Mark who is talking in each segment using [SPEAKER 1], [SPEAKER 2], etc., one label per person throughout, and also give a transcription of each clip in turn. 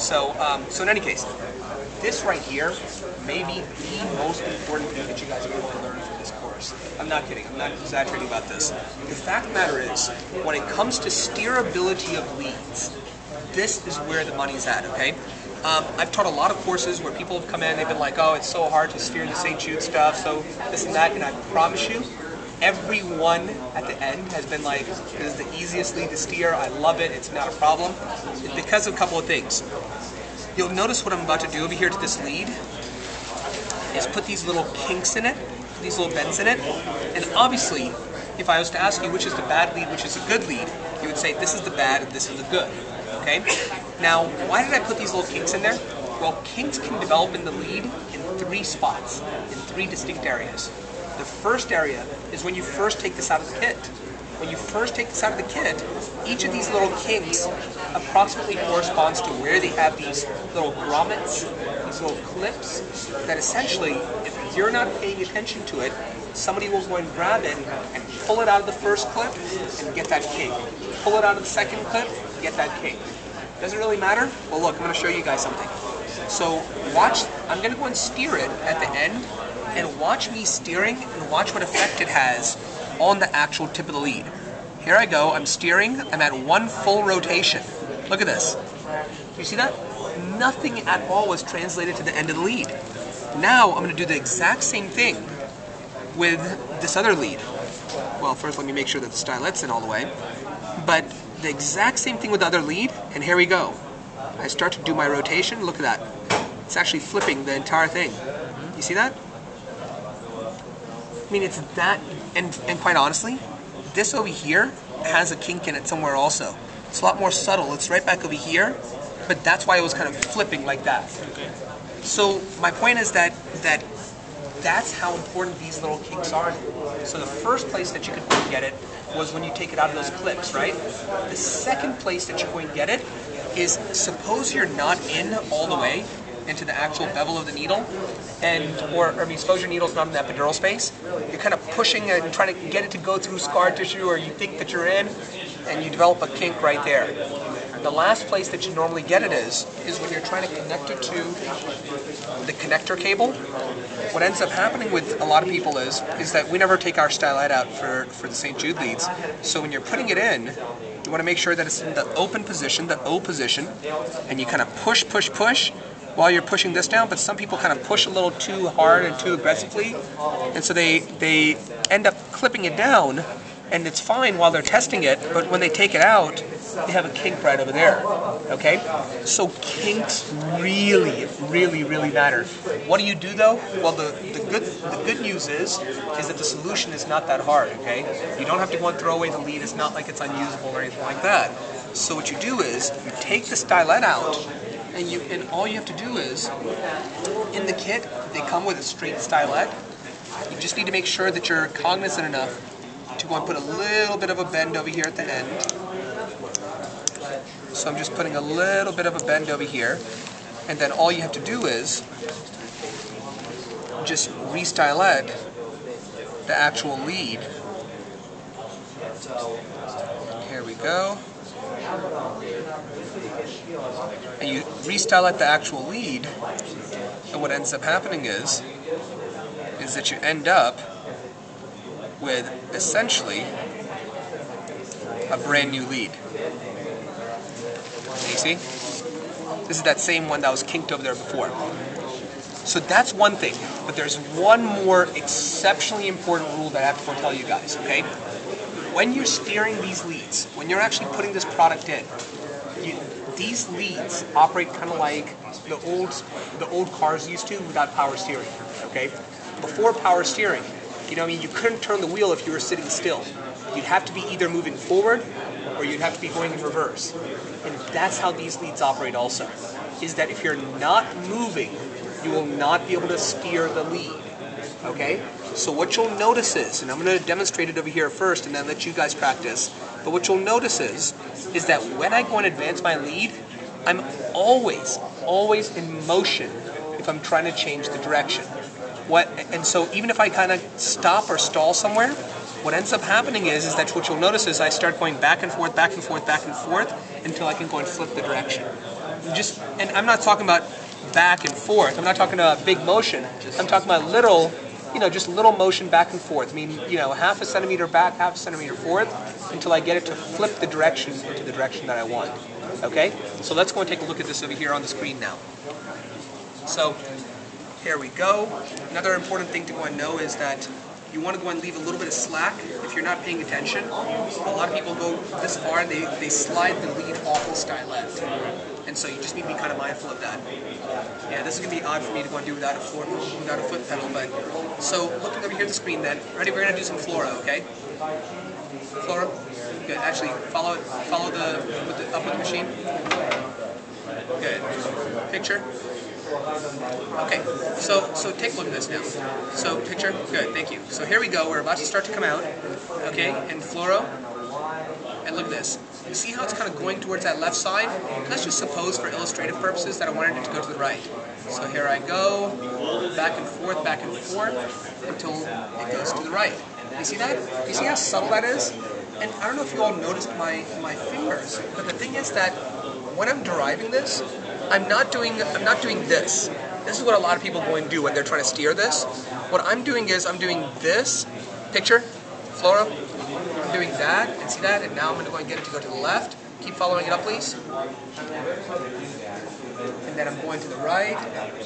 [SPEAKER 1] So, um, so in any case, this right here may be the most important thing that you guys are going to learn from this course. I'm not kidding. I'm not exaggerating about this. The fact of the matter is, when it comes to steerability of leads, this is where the money's at. Okay. Um, I've taught a lot of courses where people have come in, they've been like, oh, it's so hard to steer the St. Jude stuff, so this and that, and I promise you, everyone at the end has been like, this is the easiest lead to steer, I love it, it's not a problem. It's because of a couple of things. You'll notice what I'm about to do over here to this lead is put these little kinks in it, these little bends in it, and obviously, if I was to ask you which is the bad lead, which is a good lead, you would say this is the bad and this is the good. Okay? Now, why did I put these little kinks in there? Well, kinks can develop in the lead in three spots, in three distinct areas. The first area is when you first take this out of the kit. When you first take this out of the kit, each of these little kinks approximately corresponds to where they have these little grommets, these little clips, that essentially, if you're not paying attention to it, somebody will go and grab it and pull it out of the first clip and get that kink. Pull it out of the second clip, get that kink. Does it really matter? Well, look, I'm going to show you guys something. So watch, I'm going to go and steer it at the end, and watch me steering and watch what effect it has on the actual tip of the lead. Here I go, I'm steering, I'm at one full rotation. Look at this. You see that? Nothing at all was translated to the end of the lead. Now I'm to do the exact same thing with this other lead. Well, first let me make sure that the stylet's in all the way. But the exact same thing with the other lead, and here we go. I start to do my rotation, look at that. It's actually flipping the entire thing. You see that? I mean, it's that, and, and quite honestly, this over here has a kink in it somewhere also. It's a lot more subtle. It's right back over here, but that's why it was kind of flipping like that. Okay. So my point is that that that's how important these little kinks are. So the first place that you could get it was when you take it out of those clips, right? The second place that you're going to get it is suppose you're not in all the way into the actual bevel of the needle, and or, or I mean, suppose your needle's not in the epidural space, you're kind of pushing and trying to get it to go through scar tissue, or you think that you're in, and you develop a kink right there. The last place that you normally get it is, is when you're trying to connect it to the connector cable. What ends up happening with a lot of people is, is that we never take our stylet out for, for the St. Jude leads. So when you're putting it in, you want to make sure that it's in the open position, the O position, and you kind of push, push, push while you're pushing this down, but some people kind of push a little too hard and too aggressively, and so they, they end up clipping it down, and it's fine while they're testing it, but when they take it out, they have a kink right over there. Okay? So kinks really, really, really matter. What do you do though? Well the, the good the good news is is that the solution is not that hard, okay? You don't have to go and throw away the lead, it's not like it's unusable or anything like that. So what you do is you take the stylet out and you and all you have to do is in the kit they come with a straight stylet. You just need to make sure that you're cognizant enough to go and put a little bit of a bend over here at the end. So I'm just putting a little bit of a bend over here. And then all you have to do is just restylet the actual lead. Here we go. And you restylet the actual lead, and what ends up happening is, is that you end up with essentially a brand new lead. You see? This is that same one that was kinked over there before. So that's one thing. But there's one more exceptionally important rule that I have to tell you guys, okay? When you're steering these leads, when you're actually putting this product in, you, these leads operate kind of like the old the old cars used to without power steering, okay? Before power steering, you know, I mean, you couldn't turn the wheel if you were sitting still. You'd have to be either moving forward or you'd have to be going in reverse. And that's how these leads operate also, is that if you're not moving, you will not be able to steer the lead. Okay? So what you'll notice is, and I'm going to demonstrate it over here first and then let you guys practice, but what you'll notice is, is that when I go and advance my lead, I'm always, always in motion if I'm trying to change the direction. What, and so even if I kind of stop or stall somewhere, what ends up happening is, is that what you'll notice is I start going back and forth, back and forth, back and forth until I can go and flip the direction. just, and I'm not talking about back and forth. I'm not talking about big motion. I'm talking about little, you know, just little motion back and forth. I mean, you know, half a centimeter back, half a centimeter forth, until I get it to flip the direction into the direction that I want. Okay? So let's go and take a look at this over here on the screen now. So here we go. Another important thing to go and know is that you want to go and leave a little bit of slack if you're not paying attention. A lot of people go this far and they, they slide the lead off the stylet. And so you just need to be kind of mindful of that. Yeah, this is going to be odd for me to go and do without a floor, without a foot pedal, but so looking over here at the screen then, ready, we're going to do some fluoro, okay? Fluoro? Good, actually follow it, follow the, with the up with the machine. Good. Picture. Okay, so so take a look at this now. So picture, good, thank you. So here we go. We're about to start to come out. Okay, and fluoro. And look at this. You see how it's kind of going towards that left side? Let's just suppose, for illustrative purposes, that I wanted it to go to the right. So here I go, back and forth, back and forth, until it goes to the right. You see that? You see how subtle that is? And I don't know if you all noticed my, my fingers, but the thing is that when I'm deriving this, I'm not doing I'm not doing this. This is what a lot of people go and do when they're trying to steer this. What I'm doing is I'm doing this picture, fluoro. Doing that, and see that, and now I'm going to go and get it to go to the left. Keep following it up, please. And then I'm going to the right,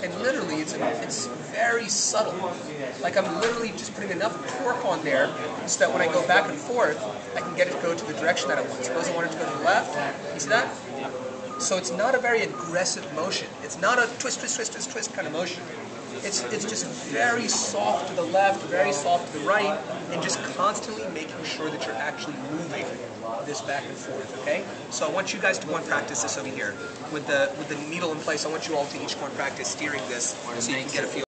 [SPEAKER 1] and literally it's it's very subtle. Like I'm literally just putting enough torque on there so that when I go back and forth, I can get it to go to the direction that I want. Suppose I want it to go to the left. You see that? So it's not a very aggressive motion. It's not a twist, twist, twist, twist, twist kind of motion. It's, it's just very soft to the left, very soft to the right, and just constantly making sure that you're actually moving this back and forth, okay? So I want you guys to go and practice this over here. With the, with the needle in place, I want you all to each go and practice steering this so you can get a feel.